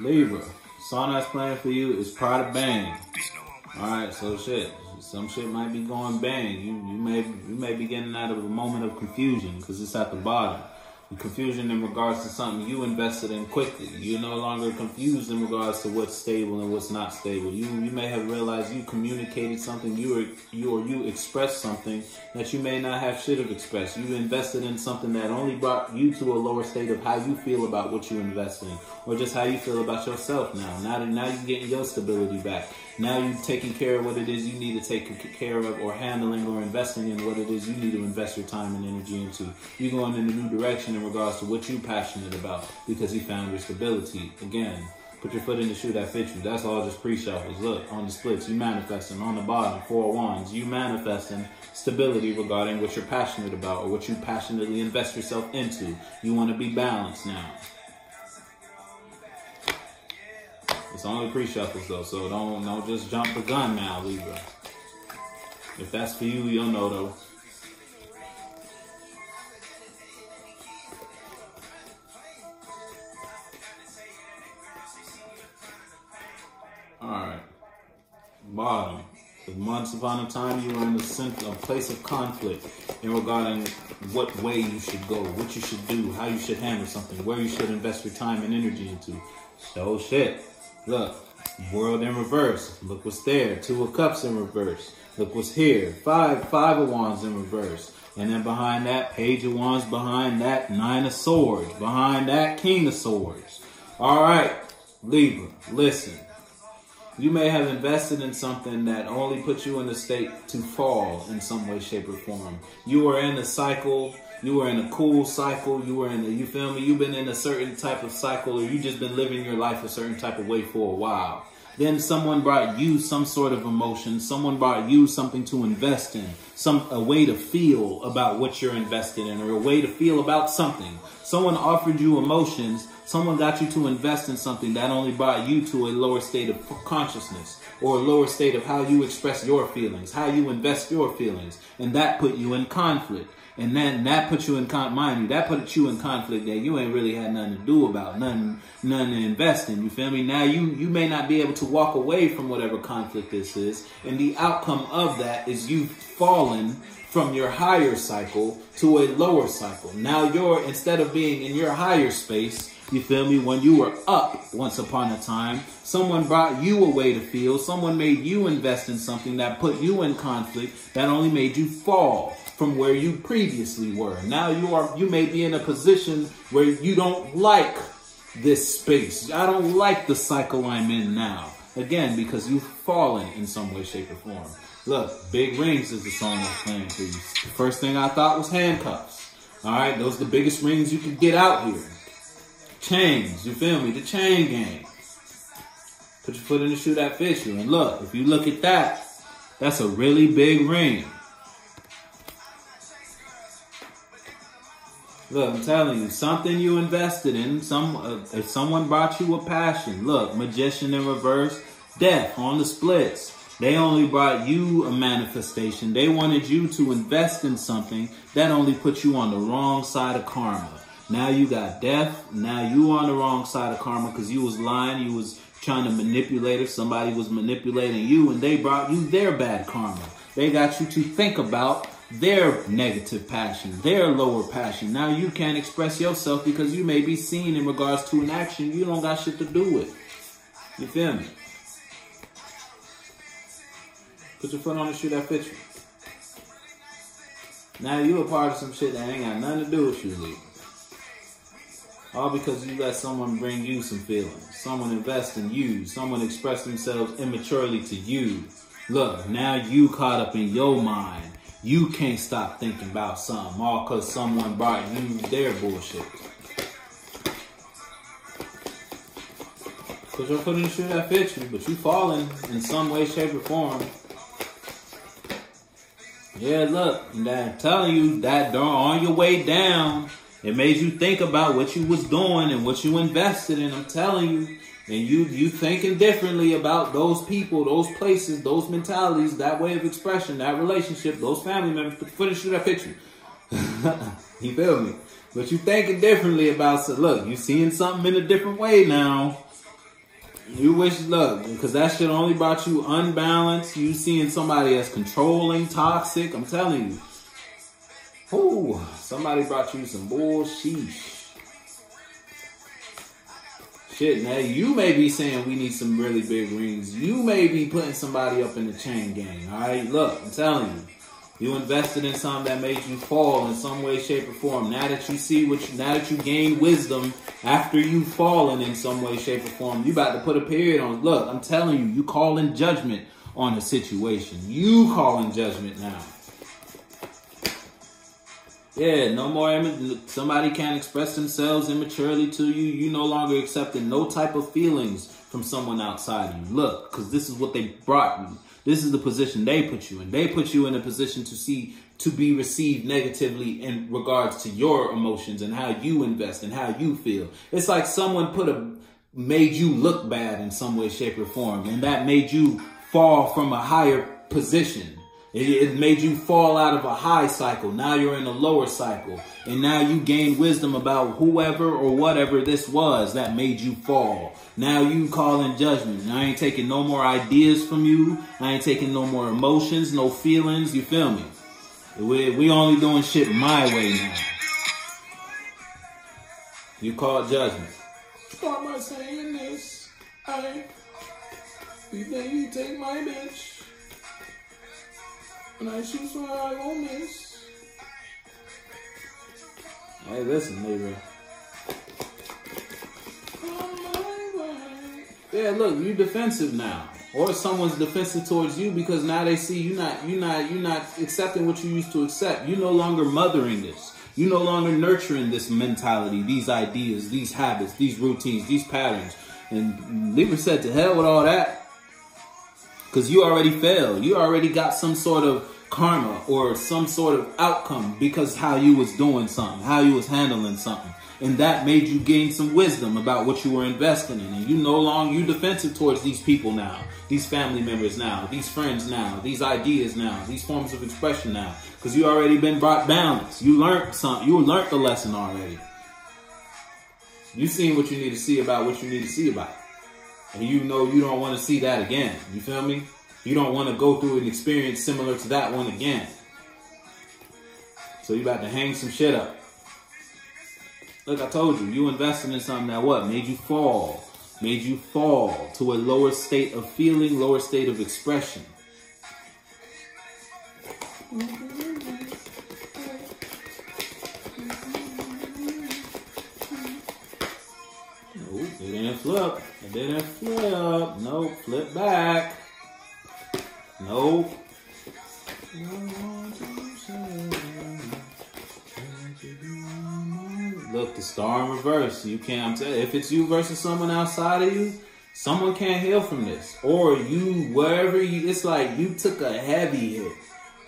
Libra, song that's playing for you is Prada Bang. Alright, so shit. Some shit might be going bang. You you may you may be getting out of a moment of confusion because it's at the bottom confusion in regards to something you invested in quickly. You're no longer confused in regards to what's stable and what's not stable. You you may have realized you communicated something you were you or you expressed something that you may not have should have expressed. You invested in something that only brought you to a lower state of how you feel about what you invest in, or just how you feel about yourself now. Now now you're getting your stability back. Now you're taking care of what it is you need to take care of, or handling or investing in what it is you need to invest your time and energy into. You're going in a new direction in regards to what you're passionate about because you found your stability. Again, put your foot in the shoe that fits you. That's all just pre-shuffles. Look, on the splits, you manifesting. On the bottom, four wands, you manifesting stability regarding what you're passionate about or what you passionately invest yourself into. You want to be balanced now. It's only pre-shuffles though, so don't don't just jump the gun now, Libra. If that's for you, you'll know though. Alright. Bottom. Once upon a time, you were in a, center, a place of conflict in regarding what way you should go, what you should do, how you should handle something, where you should invest your time and energy into. So shit. Look, world in reverse. Look what's there. Two of cups in reverse. Look what's here. Five, five of wands in reverse. And then behind that, page of wands. Behind that, nine of swords. Behind that, king of swords. All right, Libra, listen. You may have invested in something that only puts you in a state to fall in some way, shape, or form. You are in a cycle. You were in a cool cycle. You were in a, you feel me? You've been in a certain type of cycle or you just been living your life a certain type of way for a while. Then someone brought you some sort of emotion. Someone brought you something to invest in, some a way to feel about what you're invested in or a way to feel about something. Someone offered you emotions Someone got you to invest in something that only brought you to a lower state of consciousness or a lower state of how you express your feelings, how you invest your feelings. And that put you in conflict. And then that put you in con mind you, that put you in conflict that you ain't really had nothing to do about, nothing, nothing to invest in. You feel me? Now you you may not be able to walk away from whatever conflict this is, and the outcome of that is you've fallen from your higher cycle to a lower cycle. Now you're instead of being in your higher space, you feel me? When you were up once upon a time, someone brought you a way to feel. Someone made you invest in something that put you in conflict that only made you fall from where you previously were. Now you are you may be in a position where you don't like this space. I don't like the cycle I'm in now. Again, because you've fallen in some way, shape, or form. Look, Big Rings is the song I'm playing for you. The first thing I thought was handcuffs. All right, those are the biggest rings you could get out here. Chains, you feel me? The chain gang. Put your foot in the shoe that fits you. And look, if you look at that, that's a really big ring. Look, I'm telling you, something you invested in, some uh, if someone brought you a passion. Look, magician in reverse, death on the splits. They only brought you a manifestation. They wanted you to invest in something that only put you on the wrong side of karma. Now you got death. Now you on the wrong side of karma because you was lying. You was trying to manipulate if somebody was manipulating you and they brought you their bad karma. They got you to think about their negative passion, their lower passion. Now you can't express yourself because you may be seen in regards to an action you don't got shit to do with. You feel me? Put your foot on the shoe that fits you. Now you a part of some shit that ain't got nothing to do with you, Lee. All because you let someone bring you some feelings. Someone invest in you. Someone express themselves immaturely to you. Look, now you caught up in your mind. You can't stop thinking about something all because someone brought you their bullshit. Put your foot in the shoe that fits you, but you falling in some way, shape, or form. Yeah, look, I'm telling you that on your way down, it made you think about what you was doing and what you invested in. I'm telling you. And you you thinking differently about those people, those places, those mentalities, that way of expression, that relationship, those family members. To that picture. you feel me? But you thinking differently about so look, you seeing something in a different way now. You wish look, because that shit only brought you unbalanced. You seeing somebody as controlling, toxic. I'm telling you. Ooh, somebody brought you some bullshit. Shit, now you may be saying we need some really big rings. You may be putting somebody up in the chain gang. All right, look, I'm telling you. You invested in something that made you fall in some way, shape, or form. Now that you see what, you, now that you gain wisdom after you've fallen in some way, shape, or form, you about to put a period on. Look, I'm telling you, you call in judgment on a situation. You call in judgment now. Yeah, no more. Somebody can't express themselves immaturely to you. You no longer accepting no type of feelings from someone outside you. Look, because this is what they brought you. This is the position they put you in. They put you in a position to see to be received negatively in regards to your emotions and how you invest and how you feel. It's like someone put a made you look bad in some way, shape, or form, and that made you fall from a higher position. It, made you fall out of a high cycle. Now you're in a lower cycle. And now you gain wisdom about whoever or whatever this was that made you fall. Now you call in judgment. I ain't taking no more ideas from you. I ain't taking no more emotions, no feelings. You feel me? We, we only doing shit my way now. You call judgment. Start by saying this. I, you think you take my bitch. And I shoot so I won't miss. Hey, listen, nigga. Yeah, look, you defensive now. Or someone's defensive towards you because now they see you not you not you not accepting what you used to accept. You no longer mothering this. You no longer nurturing this mentality, these ideas, these habits, these routines, these patterns. And Libra said to hell with all that. Because you already failed. You already got some sort of karma or some sort of outcome because how you was doing something, how you was handling something. And that made you gain some wisdom about what you were investing in. And you no longer, you defensive towards these people now, these family members now, these friends now, these ideas now, these forms of expression now. Because you already been brought balance. You learned something. You learned the lesson already. You seen what you need to see about what you need to see about. And you know you don't want to see that again. You feel me? You don't want to go through an experience similar to that one again. So you about to hang some shit up. Look, I told you, you invested in something that what? Made you fall. Made you fall to a lower state of feeling, lower state of expression. Mm-hmm. Nope, it didn't flip. It didn't flip. Nope, flip back. Nope. Look, the star in reverse. You can't. If it's you versus someone outside of you, someone can't heal from this. Or you, wherever you, it's like you took a heavy hit.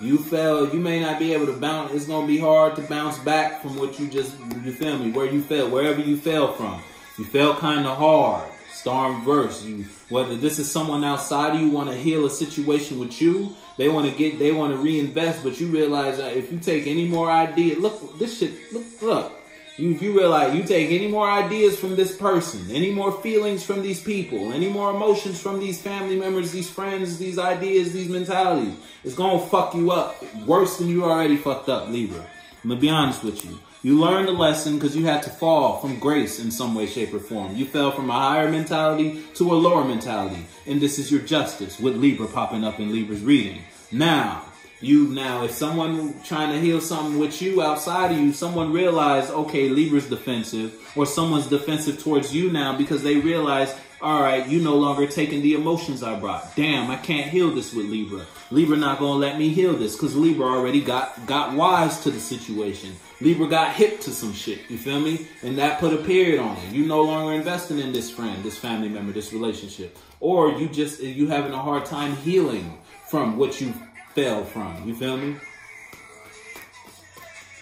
You fell. You may not be able to bounce. It's gonna be hard to bounce back from what you just. You feel me? Where you fell, wherever you fell from. You fell kind of hard. Storm verse. You whether this is someone outside of you want to heal a situation with you, they want to get they want to reinvest, but you realize that if you take any more ideas, look this shit look look. You, if you realize you take any more ideas from this person, any more feelings from these people, any more emotions from these family members, these friends, these ideas, these mentalities, it's gonna fuck you up worse than you already fucked up, Libra. I'm gonna be honest with you. You learned a lesson because you had to fall from grace in some way, shape, or form. You fell from a higher mentality to a lower mentality. And this is your justice with Libra popping up in Libra's reading. Now, you now, if someone trying to heal something with you outside of you, someone realized, okay, Libra's defensive, or someone's defensive towards you now because they realize all right, you no longer taking the emotions I brought. Damn, I can't heal this with Libra. Libra not gonna let me heal this because Libra already got got wise to the situation. Libra got hip to some shit. You feel me? And that put a period on it. You no longer investing in this friend, this family member, this relationship, or you just you having a hard time healing from what you fell from. You feel me?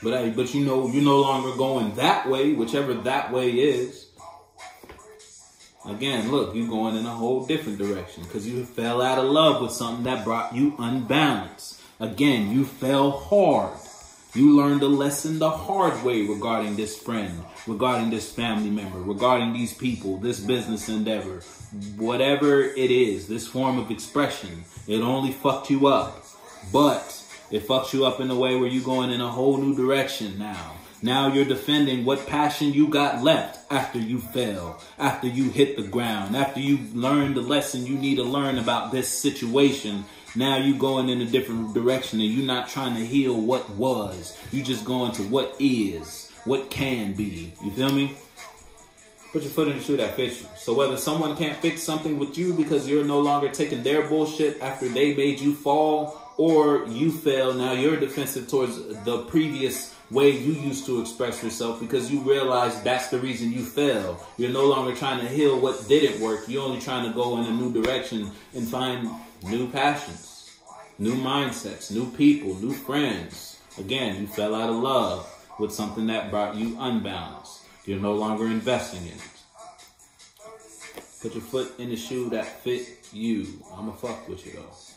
But but you know you're no longer going that way, whichever that way is. Again, look, you're going in a whole different direction because you fell out of love with something that brought you unbalance. Again, you fell hard. You learned a lesson the hard way regarding this friend, regarding this family member, regarding these people, this business endeavor, whatever it is, this form of expression. It only fucked you up. But it fucks you up in a way where you're going in a whole new direction now. Now you're defending what passion you got left after you fell, after you hit the ground, after you learned the lesson you need to learn about this situation. Now you're going in a different direction and you're not trying to heal what was. You just going to what is, what can be. You feel me? Put your foot in the shoe that fits you. So whether someone can't fix something with you because you're no longer taking their bullshit after they made you fall or you fail, now you're defensive towards the previous way you used to express yourself because you realize that's the reason you fell. You're no longer trying to heal what didn't work. You're only trying to go in a new direction and find new passions, new mindsets, new people, new friends. Again, you fell out of love with something that brought you unbalanced. You're no longer investing in it. Put your foot in the shoe that fit you. I'ma fuck with you though.